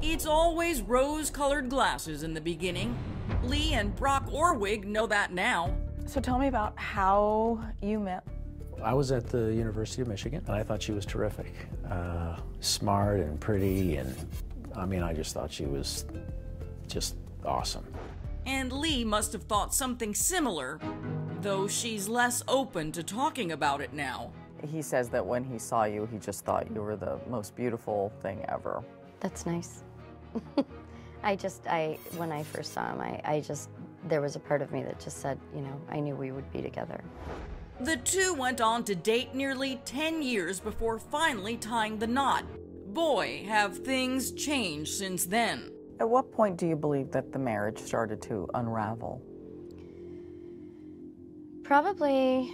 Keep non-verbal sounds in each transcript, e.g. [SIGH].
It's always rose colored glasses in the beginning. Leigh and Brock Orwig know that now. So tell me about how you met. I was at the University of Michigan, and I thought she was terrific. Uh, smart and pretty, and I mean, I just thought she was just awesome. And Leigh must have thought something similar, though she's less open to talking about it now. He says that when he saw you, he just thought you were the most beautiful thing ever. That's nice. [LAUGHS] I just, I, when I first saw him, I, I just, there was a part of me that just said, you know, I knew we would be together. The two went on to date nearly 10 years before finally tying the knot. Boy, have things changed since then. At what point do you believe that the marriage started to unravel? Probably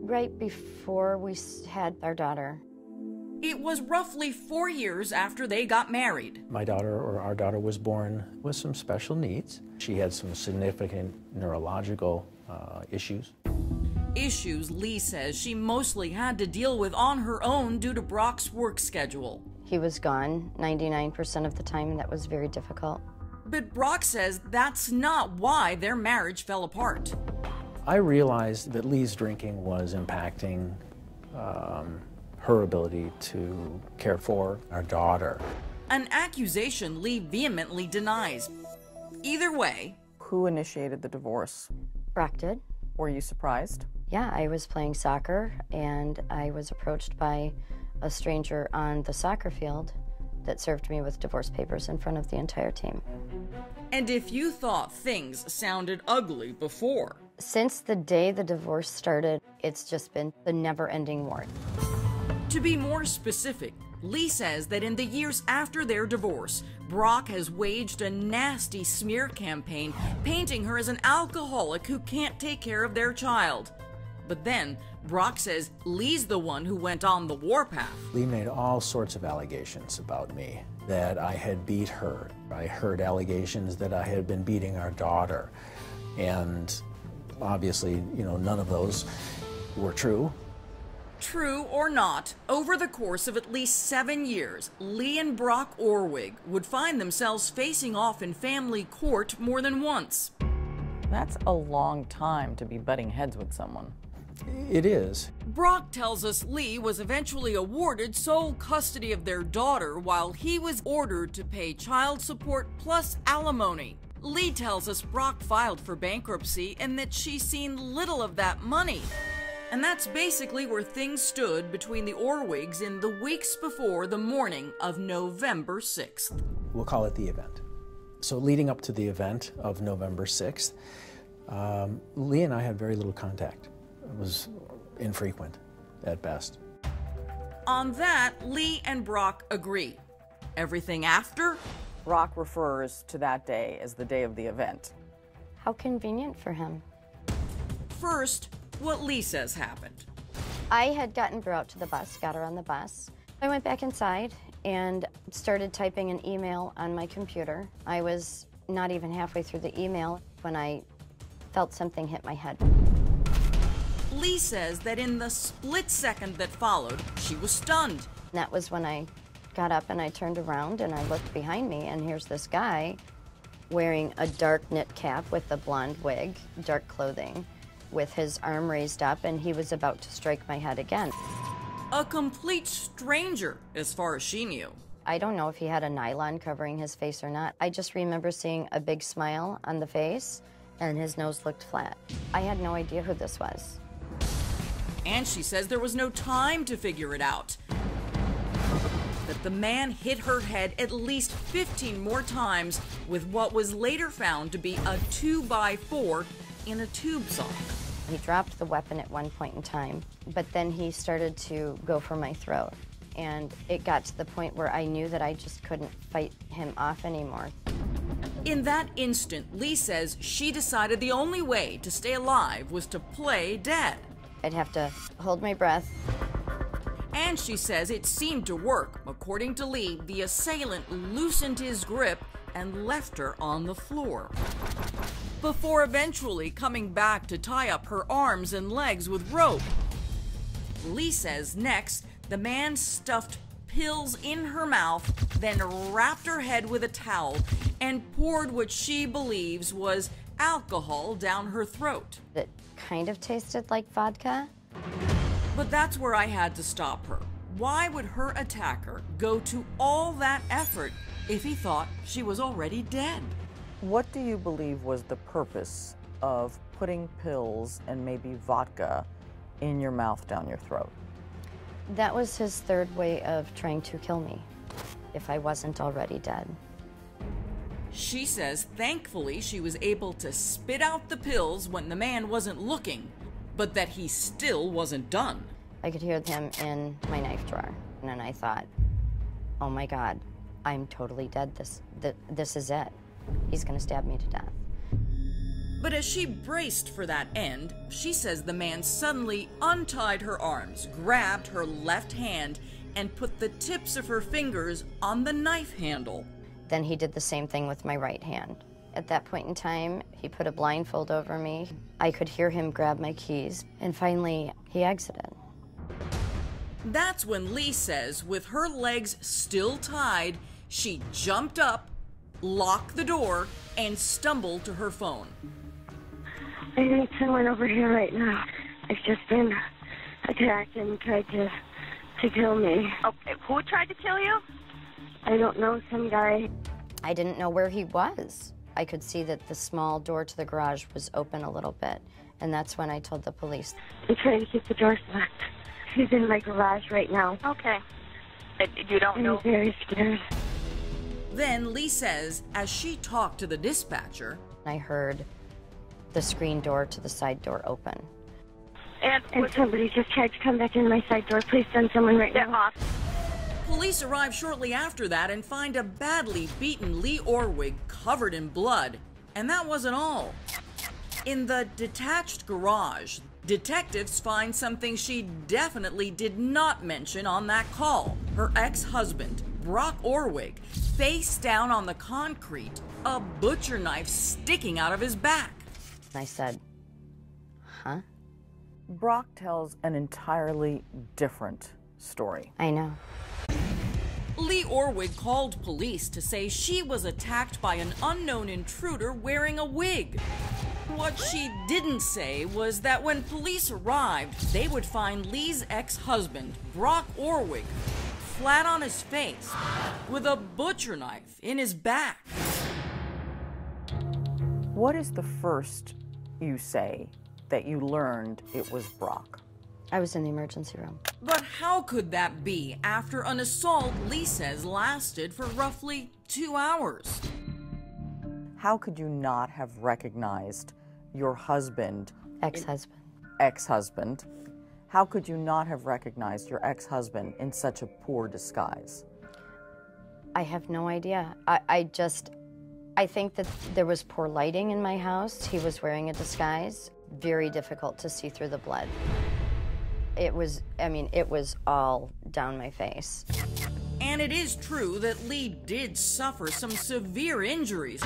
right before we had our daughter. It was roughly four years after they got married. My daughter, or our daughter, was born with some special needs. She had some significant neurological uh, issues. Issues Leigh says she mostly had to deal with on her own due to Brock's work schedule. He was gone 99% of the time, and that was very difficult. But Brock says that's not why their marriage fell apart. I realized that Leigh's drinking was impacting um, her ability to care for our daughter. An accusation Leigh vehemently denies. Either way, Who initiated the divorce? Brock did. Were you surprised? Yeah, I was playing soccer, and I was approached by a stranger on the soccer field that served me with divorce papers in front of the entire team. and if you thought things sounded ugly before, Since the day the divorce started, it's just been the never ending war. To be more specific, Leigh says that in the years after their divorce, Brock has waged a nasty smear campaign painting her as an alcoholic who can't take care of their child. But then, Brock says Leigh's the one who went on the warpath. Leigh made all sorts of allegations about me that I had beat her. I heard allegations that I had been beating our daughter. And obviously, you know, none of those were true. True or not, over the course of at least seven years, Leigh and Brock Orwig would find themselves facing off in family court more than once. That's a long time to be butting heads with someone. It is. Brock tells us Leigh was eventually awarded sole custody of their daughter while he was ordered to pay child support plus alimony. Leigh tells us Brock filed for bankruptcy and that she's seen little of that money. And that's basically where things stood between the Orwigs in the weeks before the morning of November 6th. We'll call it the event. So, leading up to the event of November 6th, um, Leigh and I had very little contact. It was infrequent at best. On that, Leigh and Brock agree. Everything after? Brock refers to that day as the day of the event. How convenient for him. First, what Leigh says happened. I had gotten her out to the bus, got her on the bus. I went back inside and started typing an email on my computer. I was not even halfway through the email when I felt something hit my head. Leigh says that in the split second that followed, she was stunned. That was when I got up and I turned around and I looked behind me, and here's this guy wearing a dark knit cap with a blonde wig, dark clothing, with his arm raised up, and he was about to strike my head again. A complete stranger, as far as she knew. I don't know if he had a nylon covering his face or not. I just remember seeing a big smile on the face, and his nose looked flat. I had no idea who this was. And she says there was no time to figure it out. That the man hit her head at least 15 more times with what was later found to be a 2x4 in a tube sock. He dropped the weapon at one point in time, but then he started to go for my throat. And it got to the point where I knew that I just couldn't fight him off anymore. In that instant, Leigh says she decided the only way to stay alive was to play dead. I'd have to hold my breath. And she says it seemed to work. According to Leigh, the assailant loosened his grip and left her on the floor. Before eventually coming back to tie up her arms and legs with rope. Leigh says next, the man stuffed pills in her mouth, then wrapped her head with a towel and poured what she believes was alcohol down her throat. It kind of tasted like vodka. But that's where I had to stop her. Why would her attacker go to all that effort if he thought she was already dead? What do you believe was the purpose of putting pills and maybe vodka in your mouth down your throat? That was his third way of trying to kill me if I wasn't already dead. She says thankfully she was able to spit out the pills when the man wasn't looking, but that he still wasn't done. I could hear him in my knife drawer, and then I thought, oh my God, I'm totally dead. This, th- this is it. He's gonna stab me to death. But as she braced for that end, she says the man suddenly untied her arms, grabbed her left hand, and put the tips of her fingers on the knife handle. Then he did the same thing with my right hand. At that point in time, he put a blindfold over me. I could hear him grab my keys, and finally, he exited. That's when Leigh says, with her legs still tied, she jumped up, locked the door, and stumble to her phone. I need someone over here right now. I've just been attacked and tried to to kill me. Okay, who tried to kill you? I don't know, some guy. I didn't know where he was. I could see that the small door to the garage was open a little bit, and that's when I told the police. I'm trying to keep the doors locked. He's in my garage right now. Okay. You don't I'm know. very scared. Then Leigh says, as she talked to the dispatcher, I heard the screen door to the side door open. And And somebody just tried to come back in my side door. Please send someone right now. off? Police arrive shortly after that and find a badly beaten Leigh Orwig covered in blood. And that wasn't all. In the detached garage, detectives find something she definitely did not mention on that call. Her ex husband, Brock Orwig, face down on the concrete, a butcher knife sticking out of his back. I said, Huh? Brock tells an entirely different story. I know. Leigh Orwig called police to say she was attacked by an unknown intruder wearing a wig. What she didn't say was that when police arrived, they would find Leigh's ex husband, Brock Orwig, flat on his face with a butcher knife in his back. What is the first you say that you learned it was Brock? I was in the emergency room. But how could that be after an assault Leigh says lasted for roughly two hours? How could you not have recognized your husband, Ex husband. ex husband? How could you not have recognized your ex husband in such a poor disguise? I have no idea. I, I just, I think that there was poor lighting in my house. He was wearing a disguise. Very difficult to see through the blood. It was, I mean, it was all down my face. And it is true that Leigh did suffer some severe injuries.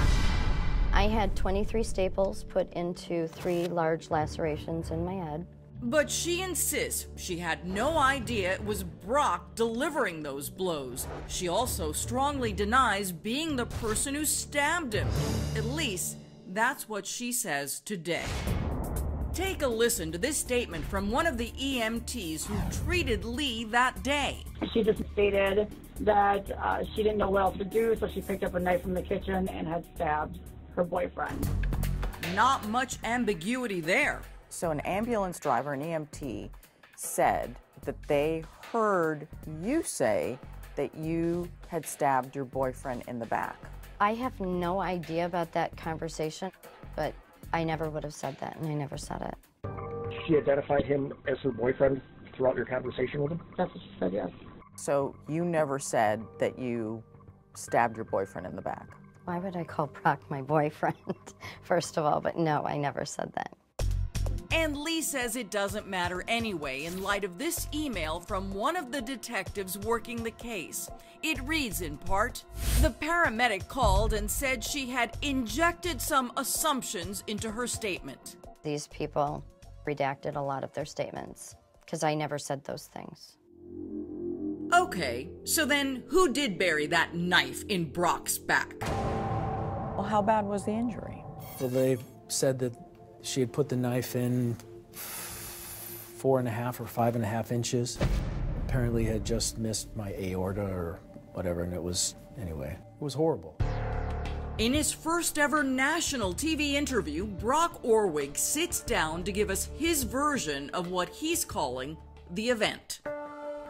I had 23 staples put into three large lacerations in my head. But she insists she had no idea it was Brock delivering those blows. She also strongly denies being the person who stabbed him. At least, that's what she says today. Take a listen to this statement from one of the EMTs who treated Leigh that day. She just stated that uh, she didn't know what else to do, so she picked up a knife from the kitchen and had stabbed her boyfriend. Not much ambiguity there. So, an ambulance driver, an EMT, said that they heard you say that you had stabbed your boyfriend in the back. I have no idea about that conversation, but I never would have said that, and I never said it. She identified him as her boyfriend throughout your conversation with him? That's what she said, yes. So, you never said that you stabbed your boyfriend in the back. Why would I call Brock my boyfriend, [LAUGHS] first of all? But no, I never said that. And Leigh says it doesn't matter anyway in light of this email from one of the detectives working the case. It reads in part The paramedic called and said she had injected some assumptions into her statement. These people redacted a lot of their statements because I never said those things. Okay, so then who did bury that knife in Brock's back? Well, how bad was the injury? Well, they said that she had put the knife in four and a half or five and a half inches. Apparently had just missed my aorta or whatever, and it was, anyway, it was horrible. In his first ever national TV interview, Brock Orwig sits down to give us his version of what he's calling the event.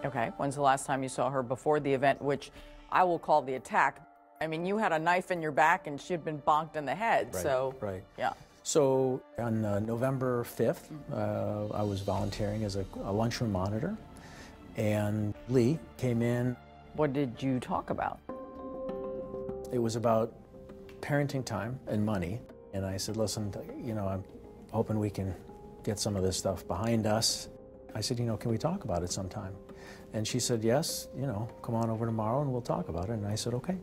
Okay, when's the last time you saw her before the event, which I will call the attack? I mean, you had a knife in your back and she'd been bonked in the head, Right, so. right. Yeah. So on uh, November 5th, uh, I was volunteering as a, a lunchroom monitor, and Leigh came in. What did you talk about? It was about parenting time and money, and I said, listen, you know, I'm hoping we can get some of this stuff behind us. I said, you know, can we talk about it sometime? And she said, yes, you know, come on over tomorrow and we'll talk about it. And I said, okay.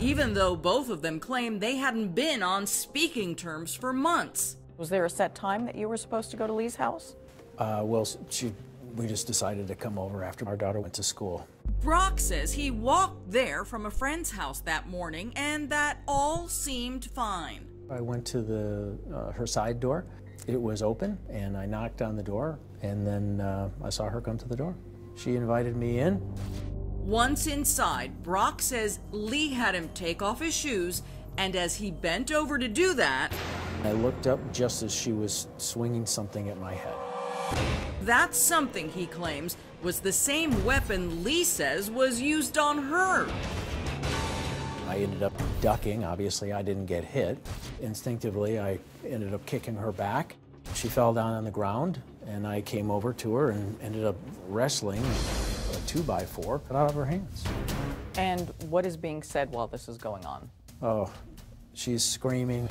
Even though both of them claim they hadn't been on speaking terms for months. Was there a set time that you were supposed to go to Leigh's house? Uh, well, she, we just decided to come over after our daughter went to school. Brock says he walked there from a friend's house that morning and that all seemed fine. I went to the uh, her side door. It was open, and I knocked on the door, and then uh, I saw her come to the door. She invited me in. Once inside, Brock says Leigh had him take off his shoes, and as he bent over to do that, I looked up just as she was swinging something at my head. that something, he claims, was the same weapon Leigh says was used on her. I ended up ducking. Obviously, I didn't get hit. Instinctively, I ended up kicking her back. She fell down on the ground, and I came over to her and ended up wrestling a two by four out of her hands. And what is being said while this is going on? Oh, she's screaming,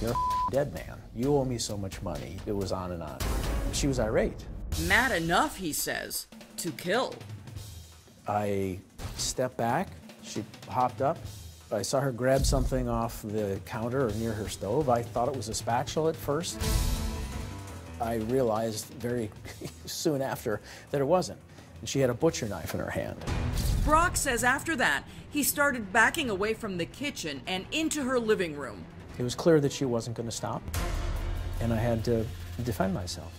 You're a dead man. You owe me so much money. It was on and on. She was irate. Mad enough, he says, to kill. I stepped back. She hopped up. I saw her grab something off the counter or near her stove. I thought it was a spatula at first. I realized very [LAUGHS] soon after that it wasn't. And she had a butcher knife in her hand. Brock says after that, he started backing away from the kitchen and into her living room. It was clear that she wasn't going to stop, and I had to defend myself.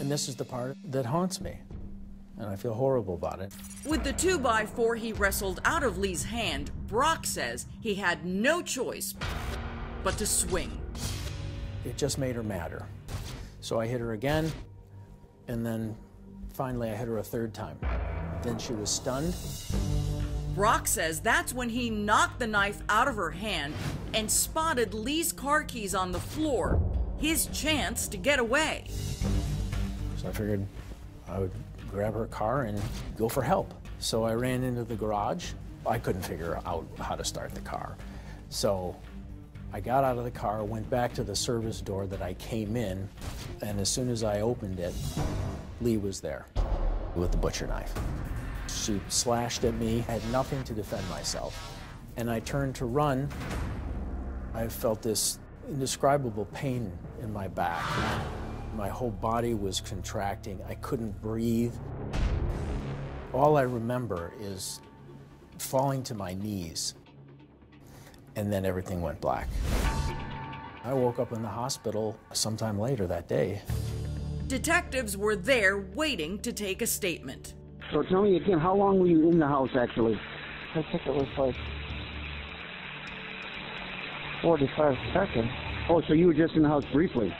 And this is the part that haunts me, and I feel horrible about it. With the 2x4 he wrestled out of Leigh's hand, Brock says he had no choice but to swing. It just made her madder. So I hit her again, and then finally I hit her a third time. Then she was stunned. Brock says that's when he knocked the knife out of her hand and spotted Leigh's car keys on the floor. His chance to get away. So I figured I would grab her car and go for help. So I ran into the garage. I couldn't figure out how to start the car. So I got out of the car, went back to the service door that I came in, and as soon as I opened it, Leigh was there with the butcher knife. She slashed at me, had nothing to defend myself. And I turned to run. I felt this indescribable pain in my back. My whole body was contracting. I couldn't breathe. All I remember is falling to my knees, and then everything went black. I woke up in the hospital sometime later that day. Detectives were there waiting to take a statement. So tell me again, how long were you in the house actually? I think it was like 45 seconds. Oh, so you were just in the house briefly?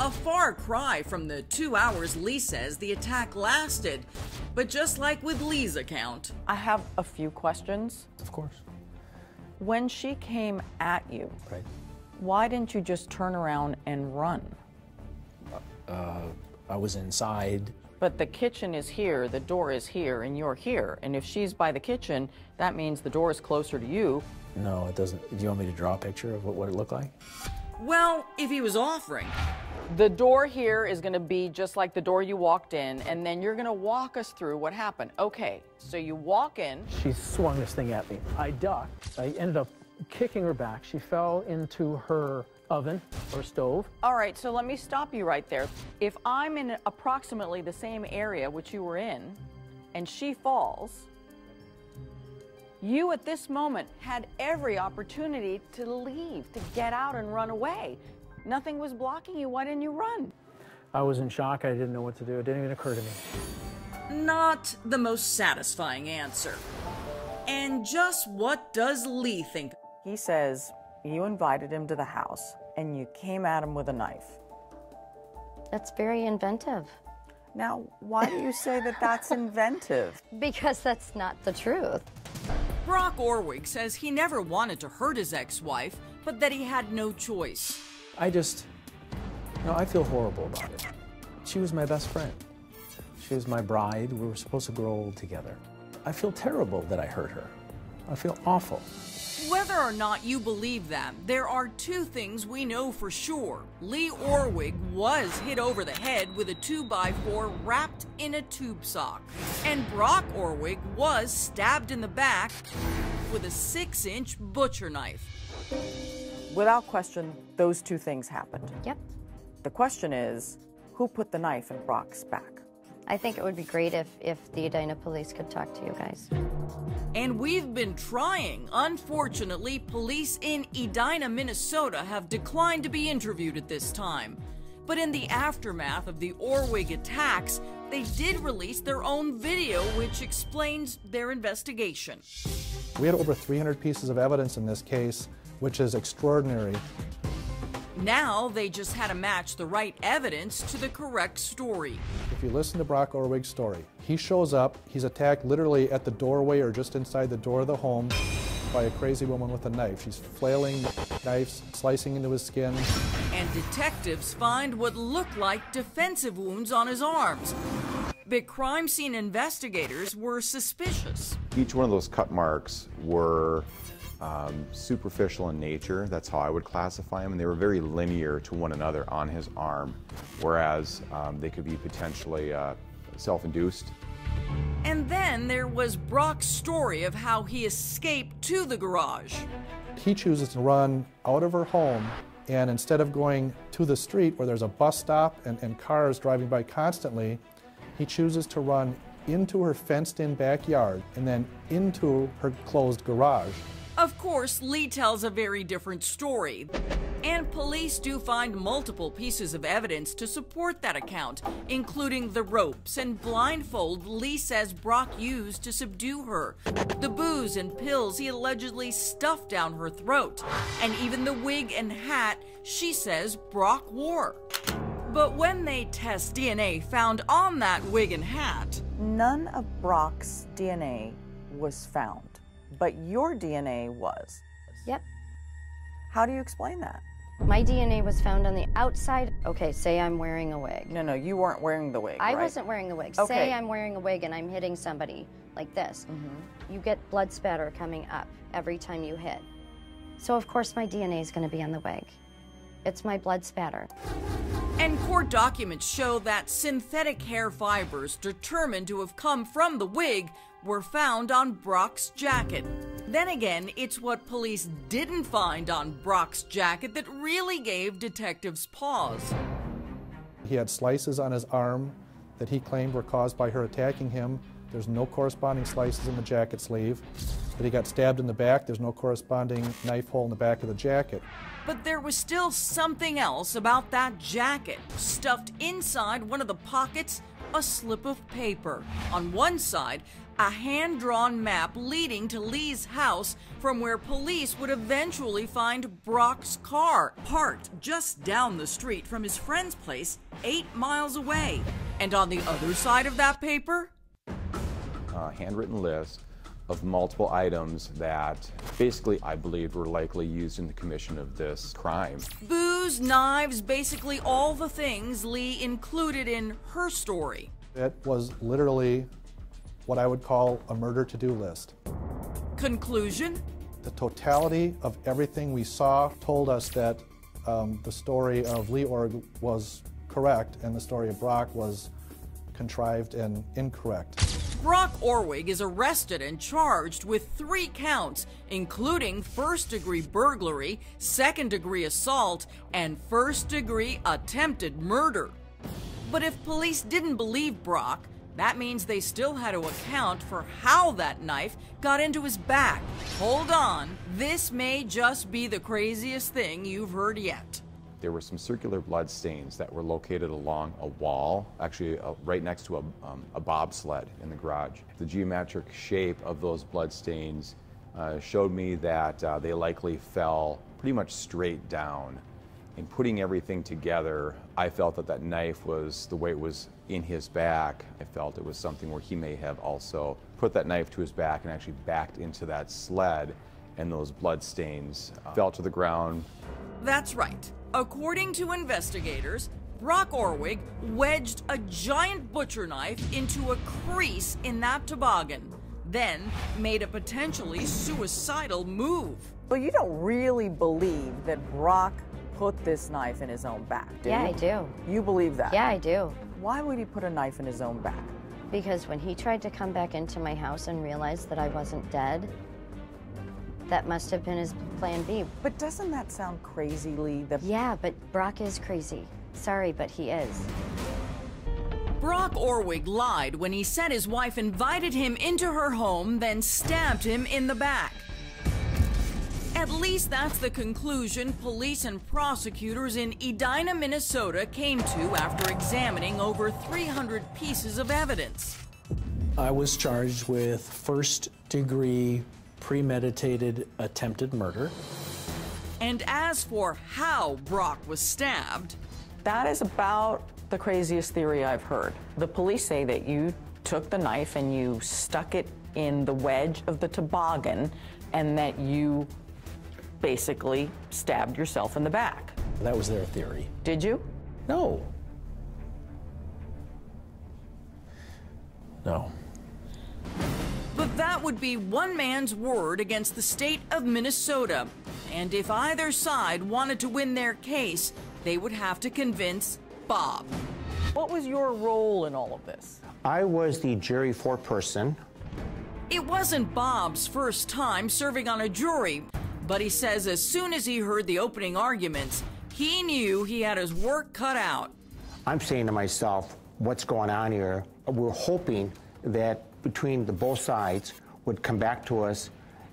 A far cry from the two hours Leigh says the attack lasted. But just like with Leigh's account, I have a few questions. Of course. When she came at you, Right. why didn't you just turn around and run? Uh, I was inside. But the kitchen is here, the door is here, and you're here. And if she's by the kitchen, that means the door is closer to you. No, it doesn't. Do you want me to draw a picture of what, what it looked like? well, if he was offering, The door here is going to be just like the door you walked in, and then you're going to walk us through what happened. Okay, so you walk in. She swung this thing at me. I ducked. I ended up kicking her back. She fell into her oven or stove. All right, so let me stop you right there. If I'm in approximately the same area which you were in, and she falls, you at this moment had every opportunity to leave, to get out and run away. Nothing was blocking you. Why didn't you run? I was in shock. I didn't know what to do. It didn't even occur to me. Not the most satisfying answer. And just what does Leigh think? He says you invited him to the house and you came at him with a knife. That's very inventive. Now, why do you say that that's [LAUGHS] inventive? Because that's not the truth. Brock Orwig says he never wanted to hurt his ex wife, but that he had no choice. I just, you know, I feel horrible about it. She was my best friend. She was my bride. We were supposed to grow old together. I feel terrible that I hurt her. I feel awful. Whether or not you believe that, there are two things we know for sure. Leigh Orwig was hit over the head with a 2x4 wrapped in a tube sock. And Brock Orwig was stabbed in the back with a 6 inch butcher knife. Without question, those two things happened. Yep. The question is who put the knife in Brock's back? I think it would be great if, if the Edina police could talk to you guys. And we've been trying. Unfortunately, police in Edina, Minnesota have declined to be interviewed at this time. But in the aftermath of the Orwig attacks, they did release their own video which explains their investigation. We had over 300 pieces of evidence in this case, which is extraordinary. Now they just had to match the right evidence to the correct story. If you listen to Brock Orwig's story, he shows up, he's attacked literally at the doorway or just inside the door of the home by a crazy woman with a knife. She's flailing knives, slicing into his skin. And detectives find what look like defensive wounds on his arms. But crime scene investigators were suspicious. Each one of those cut marks were um, superficial in nature. That's how I would classify them. And they were very linear to one another on his arm, whereas um, they could be potentially uh, self induced. And then there was Brock's story of how he escaped to the garage. He chooses to run out of her home, and instead of going to the street where there's a bus stop and, and cars driving by constantly, he chooses to run into her fenced in backyard and then into her closed garage. Of course, Leigh tells a very different story. And police do find multiple pieces of evidence to support that account, including the ropes and blindfold Leigh says Brock used to subdue her, the booze and pills he allegedly stuffed down her throat, and even the wig and hat she says Brock wore. But when they test DNA found on that wig and hat, none of Brock's DNA was found but your DNA was. Yep. How do you explain that? My DNA was found on the outside. Okay, say I'm wearing a wig. No, no, you weren't wearing the wig. I right? wasn't wearing the wig. Okay. Say I'm wearing a wig and I'm hitting somebody like this. Mm-hmm. You get blood spatter coming up every time you hit. So, of course, my DNA is going to be on the wig. It's my blood spatter. And court documents show that synthetic hair fibers determined to have come from the wig were found on Brock's jacket. Then again, it's what police didn't find on Brock's jacket that really gave detectives pause. He had slices on his arm that he claimed were caused by her attacking him. There's no corresponding slices in the jacket sleeve. That he got stabbed in the back, there's no corresponding knife hole in the back of the jacket. But there was still something else about that jacket. Stuffed inside one of the pockets, a slip of paper. On one side, a hand drawn map leading to Leigh's house from where police would eventually find Brock's car, parked just down the street from his friend's place, eight miles away. And on the other side of that paper, a handwritten list of multiple items that basically I believe were likely used in the commission of this crime. Booze, knives, basically all the things Leigh included in her story. It was literally what I would call a murder to do list. Conclusion? The totality of everything we saw told us that um, the story of Leigh Orwig was correct and the story of Brock was contrived and incorrect. Brock Orwig is arrested and charged with three counts, including first degree burglary, second degree assault, and first degree attempted murder. But if police didn't believe Brock, That means they still had to account for how that knife got into his back. Hold on, this may just be the craziest thing you've heard yet. There were some circular blood stains that were located along a wall, actually uh, right next to a, um, a bobsled in the garage. The geometric shape of those blood stains uh, showed me that uh, they likely fell pretty much straight down. In putting everything together, I felt that that knife was the way it was in his back. I felt it was something where he may have also put that knife to his back and actually backed into that sled, and those blood stains uh, fell to the ground. That's right. According to investigators, Brock Orwig wedged a giant butcher knife into a crease in that toboggan, then made a potentially suicidal move. But you don't really believe that Brock put this knife in his own back, do Yeah, you? Yeah, I do. You believe that? Yeah, I do. Why would he put a knife in his own back? Because when he tried to come back into my house and realized that I wasn't dead, that must have been his plan B. But doesn't that sound crazy, Leigh? The Yeah, but Brock is crazy. Sorry, but he is. Brock Orwig lied when he said his wife invited him into her home, then stabbed him in the back. At least that's the conclusion police and prosecutors in Edina, Minnesota came to after examining over 300 pieces of evidence. I was charged with first degree premeditated attempted murder. And as for how Brock was stabbed, That is about the craziest theory I've heard. The police say that you took the knife and you stuck it in the wedge of the toboggan and that you basically stabbed yourself in the back. That was their theory. Did you? No. No. But that would be one man's word against the state of Minnesota. And if either side wanted to win their case, they would have to convince Bob. What was your role in all of this? I was the jury foreperson. It wasn't Bob's first time serving on a jury, but he says as soon as he heard the opening arguments, he knew he had his work cut out. I'm saying to myself, what's going on here? We're hoping that between the both sides would come back to us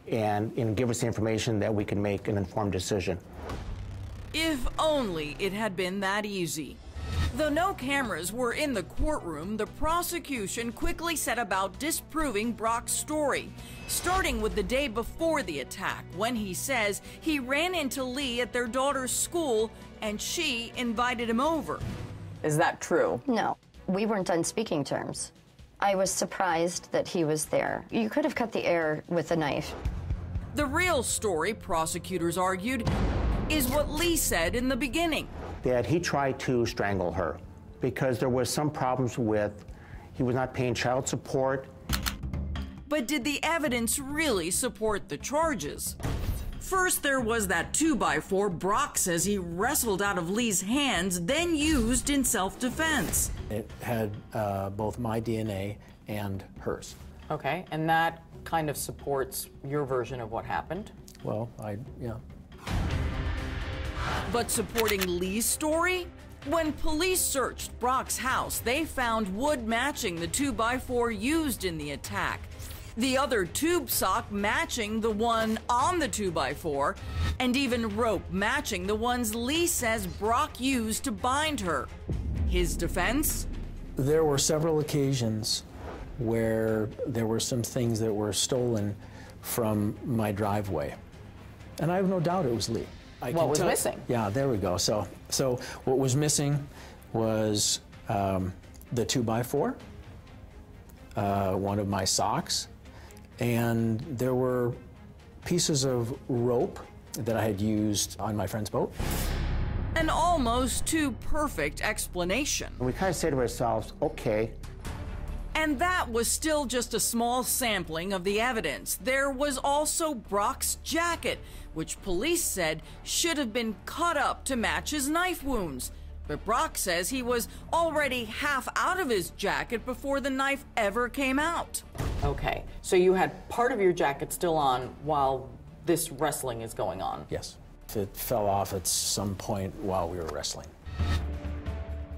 and, and give us the information that we can make an informed decision. If only it had been that easy. Though no cameras were in the courtroom, the prosecution quickly set about disproving Brock's story, starting with the day before the attack when he says he ran into Leigh at their daughter's school and she invited him over. Is that true? No, we weren't on speaking terms. I was surprised that he was there. You could have cut the air with a knife. The real story, prosecutors argued, is what Leigh said in the beginning. That he tried to strangle her because there was some problems with he was not paying child support. But did the evidence really support the charges? First, there was that 2x4 Brock says he wrestled out of Leigh's hands, then used in self defense. It had uh, both my DNA and hers. Okay, and that kind of supports your version of what happened. Well, I, yeah. But supporting Leigh's story? When police searched Brock's house, they found wood matching the 2x4 used in the attack. The other tube sock matching the one on the 2x4, and even rope matching the ones Leigh says Brock used to bind her. His defense? There were several occasions where there were some things that were stolen from my driveway. And I have no doubt it was Leigh. I What was tell- missing? Yeah, there we go. So, so what was missing was um, the two by four, uh, one of my socks, and there were pieces of rope that I had used on my friend's boat. An almost too perfect explanation. We kind of say to ourselves, okay, And that was still just a small sampling of the evidence. There was also Brock's jacket, which police said should have been cut up to match his knife wounds. But Brock says he was already half out of his jacket before the knife ever came out. Okay, so you had part of your jacket still on while this wrestling is going on. Yes. It fell off at some point while we were wrestling.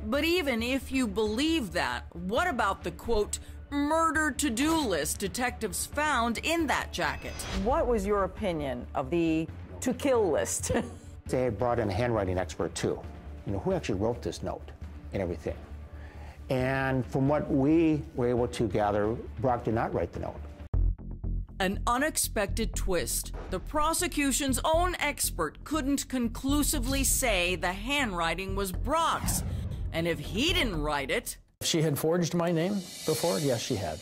But even if you believe that, what about the quote, murder to do list detectives found in that jacket? What was your opinion of the to kill list? [LAUGHS] They had brought in a handwriting expert too. You know, who actually wrote this note and everything. And from what we were able to gather, Brock did not write the note. An unexpected twist. The prosecution's own expert couldn't conclusively say the handwriting was Brock's. And if he didn't write it, She had forged my name before? Yes, she had.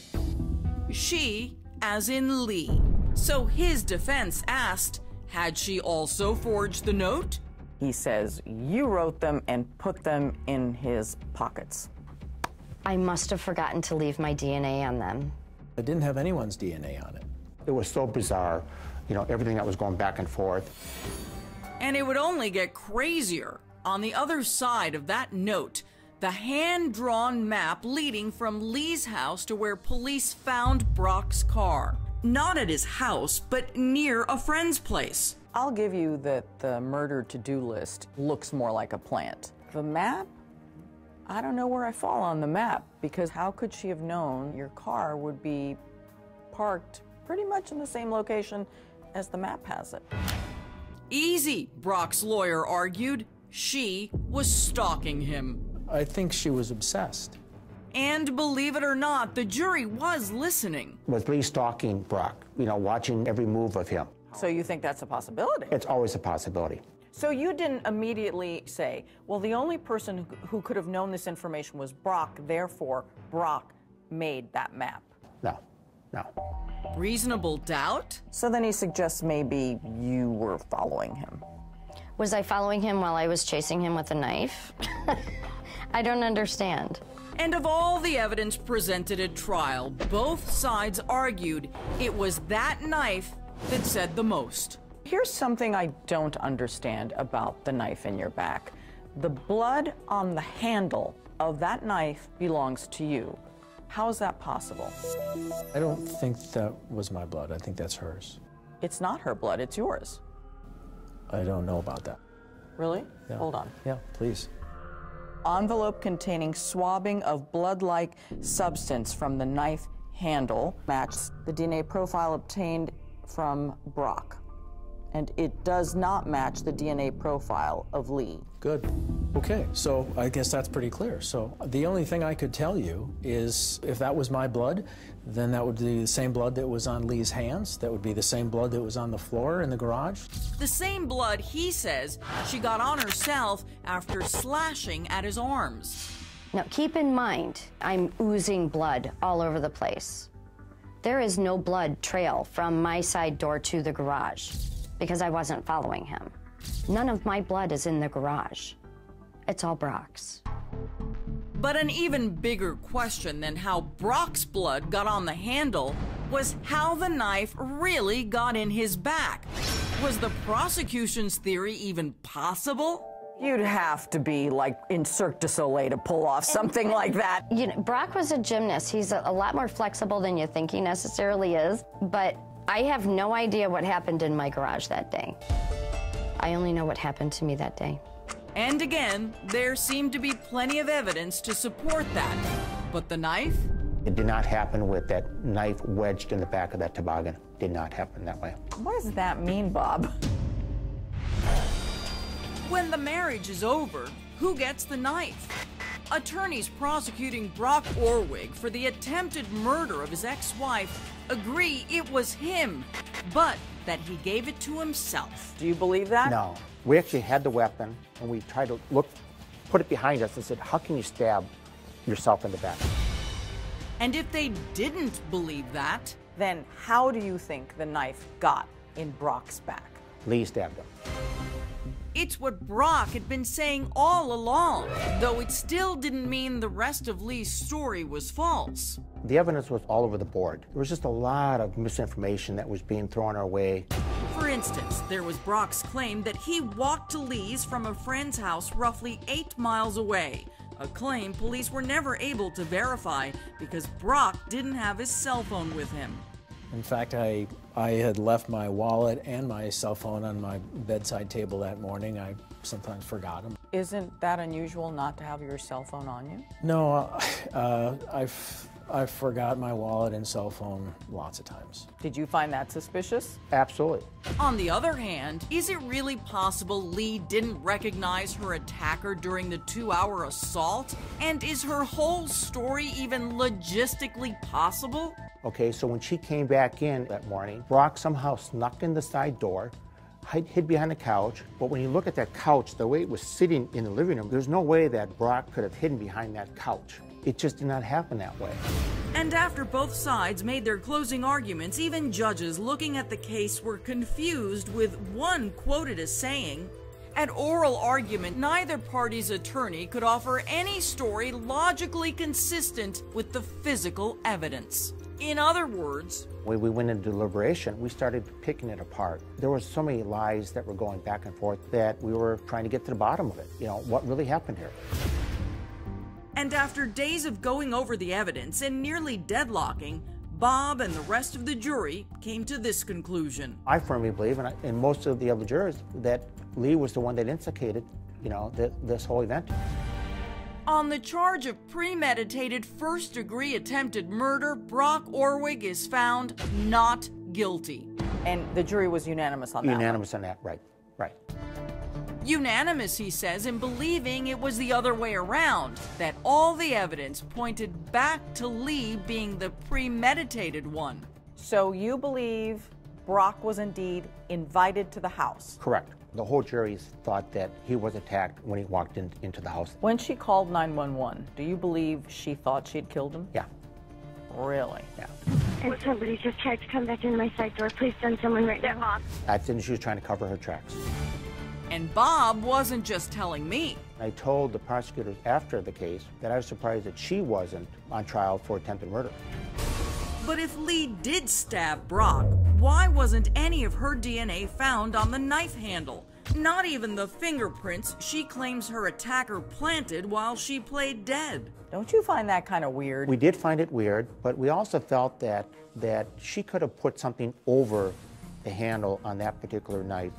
she, as in Leigh. So his defense asked, had she also forged the note? He says you wrote them and put them in his pockets. I must have forgotten to leave my DNA on them. It didn't have anyone's DNA on it. It was so bizarre, you know, everything that was going back and forth. And it would only get crazier. On the other side of that note, the hand drawn map leading from Leigh's house to where police found Brock's car. Not at his house, but near a friend's place. I'll give you that the murder to do list looks more like a plant. The map? I don't know where I fall on the map because how could she have known your car would be parked pretty much in the same location as the map has it? Easy, Brock's lawyer argued. She was stalking him. I think she was obsessed. And believe it or not, the jury was listening. Was Leigh stalking Brock, you know, watching every move of him? So you think that's a possibility? It's always a possibility. So you didn't immediately say, well, the only person who- who could have known this information was Brock, therefore, Brock made that map. No, no. Reasonable doubt? So then he suggests maybe you were following him. Was I following him while I was chasing him with a knife? [LAUGHS] I don't understand. And of all the evidence presented at trial, both sides argued it was that knife that said the most. Here's something I don't understand about the knife in your back. The blood on the handle of that knife belongs to you. How is that possible? I don't think that was my blood. I think that's hers. It's not her blood, it's yours. I don't know about that. Really? Yeah. Hold on. Yeah, please. Envelope containing swabbing of blood like substance from the knife handle matches the DNA profile obtained from Brock. And it does not match the DNA profile of Leigh. Good. Okay, so I guess that's pretty clear. So the only thing I could tell you is if that was my blood, then that would be the same blood that was on Leigh's hands. That would be the same blood that was on the floor in the garage. The same blood he says she got on herself after slashing at his arms. Now, keep in mind, I'm oozing blood all over the place. There is no blood trail from my side door to the garage because I wasn't following him. None of my blood is in the garage. It's all Brock's. But an even bigger question than how Brock's blood got on the handle was how the knife really got in his back. Was the prosecution's theory even possible? You'd have to be like in Cirque du Soleil to pull off something like that. You know, Brock was a gymnast. He's a, a lot more flexible than you think he necessarily is. But I have no idea what happened in my garage that day. I only know what happened to me that day. And again, there seemed to be plenty of evidence to support that. But the knife? It did not happen with that knife wedged in the back of that toboggan. Did not happen that way. What does that mean, Bob? When the marriage is over, who gets the knife? Attorneys prosecuting Brock Orwig for the attempted murder of his ex wife agree it was him, but that he gave it to himself. Do you believe that? No. We actually had the weapon and we tried to look, put it behind us and said, how can you stab yourself in the back? And if they didn't believe that, Then how do you think the knife got in Brock's back? Leigh stabbed him. It's what Brock had been saying all along, though it still didn't mean the rest of Leigh's story was false. The evidence was all over the board. There was just a lot of misinformation that was being thrown our way. For instance, there was Brock's claim that he walked to Leigh's from a friend's house roughly eight miles away, a claim police were never able to verify because Brock didn't have his cell phone with him. In fact, I, I had left my wallet and my cell phone on my bedside table that morning. I sometimes forgot them. Isn't that unusual not to have your cell phone on you? No, uh, [LAUGHS] I've, I've forgot my wallet and cell phone lots of times. Did you find that suspicious? Absolutely. On the other hand, is it really possible Leigh didn't recognize her attacker during the two hour assault? And is her whole story even logistically possible? Okay, so when she came back in that morning, Brock somehow snuck in the side door, hid, hid behind the couch. But when you look at that couch, the way it was sitting in the living room, there's no way that Brock could have hidden behind that couch. It just did not happen that way. And after both sides made their closing arguments, even judges looking at the case were confused, with one quoted as saying, at oral argument, neither party's attorney could offer any story logically consistent with the physical evidence. In other words, when we went into deliberation, we started picking it apart. There were so many lies that were going back and forth that we were trying to get to the bottom of it. You know, what really happened here? And after days of going over the evidence and nearly deadlocking, Bob and the rest of the jury came to this conclusion. I firmly believe, and, I, and most of the other jurors, that Leigh was the one that instigated, you know, the, this whole event. On the charge of premeditated first degree attempted murder, Brock Orwig is found not guilty. And the jury was unanimous on that. Unanimous on that, right, right. Unanimous, he says, in believing it was the other way around, that all the evidence pointed back to Leigh being the premeditated one. So you believe Brock was indeed invited to the house? Correct. The whole jury thought that he was attacked when he walked in, into the house. When she called 911, do you believe she thought she'd killed him? Yeah. Really? Yeah. And somebody just tried to come back into my side door. Please send someone right now. I think she was trying to cover her tracks. And Bob wasn't just telling me. I told the prosecutors after the case that I was surprised that she wasn't on trial for attempted murder. But if Leigh did stab Brock, why wasn't any of her DNA found on the knife handle? Not even the fingerprints she claims her attacker planted while she played dead. Don't you find that kind of weird? We did find it weird, but we also felt that that she could have put something over the handle on that particular knife.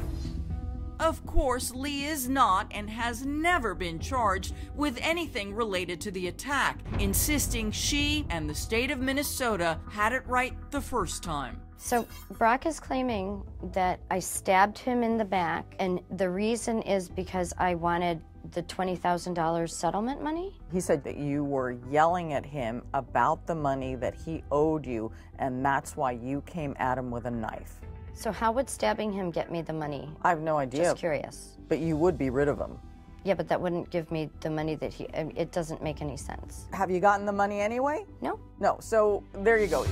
Of course, Leigh is not and has never been charged with anything related to the attack, insisting she and the state of Minnesota had it right the first time. So, Brock is claiming that I stabbed him in the back, and the reason is because I wanted the $20,000 settlement money? He said that you were yelling at him about the money that he owed you, and that's why you came at him with a knife. So, how would stabbing him get me the money? I have no idea. Just curious. But you would be rid of him. Yeah, but that wouldn't give me the money that he. Um, it doesn't make any sense. Have you gotten the money anyway? No. No, so there you go.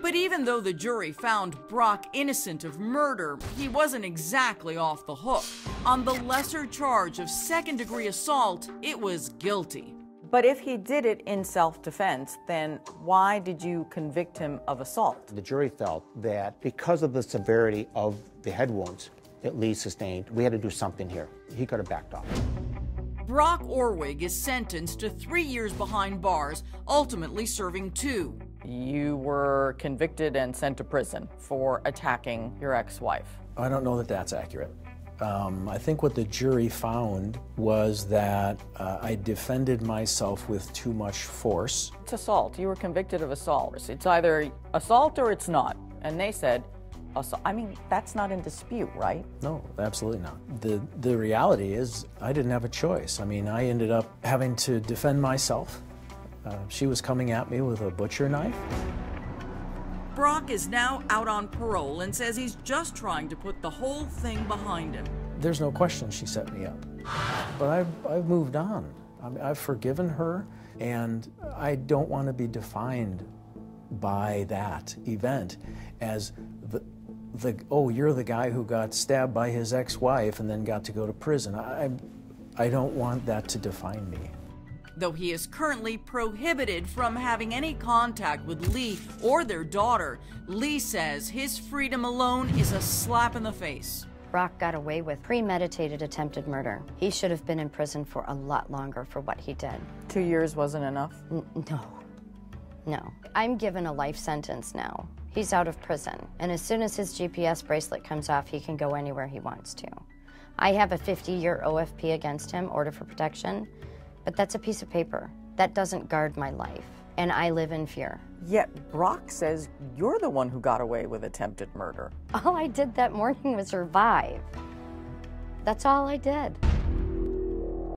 But even though the jury found Brock innocent of murder, he wasn't exactly off the hook. On the lesser charge of second degree assault, it was guilty. But if he did it in self defense, then why did you convict him of assault? The jury felt that because of the severity of the head wounds that Leigh sustained, we had to do something here. He could have backed off. Brock Orwig is sentenced to three years behind bars, ultimately serving two. You were convicted and sent to prison for attacking your ex wife. I don't know that that's accurate. Um, I think what the jury found was that uh, I defended myself with too much force. It's assault. You were convicted of assault. It's either assault or it's not. And they said, assault. I mean, that's not in dispute, right? No, absolutely not. The, the reality is, I didn't have a choice. I mean, I ended up having to defend myself. Uh, she was coming at me with a butcher knife. Brock is now out on parole and says he's just trying to put the whole thing behind him. There's no question she set me up. But I've, I've moved on. I mean, I've forgiven her, and I don't want to be defined by that event as the, the oh, you're the guy who got stabbed by his ex wife and then got to go to prison. I, I don't want that to define me. Though he is currently prohibited from having any contact with Leigh or their daughter, Leigh says his freedom alone is a slap in the face. Brock got away with premeditated attempted murder. He should have been in prison for a lot longer for what he did. Two years wasn't enough? N no. No. I'm given a life sentence now. He's out of prison, and as soon as his GPS bracelet comes off, he can go anywhere he wants to. I have a 50 year OFP against him, order for protection, but that's a piece of paper. That doesn't guard my life, and I live in fear. Yet Brock says you're the one who got away with attempted murder. All I did that morning was survive. That's all I did.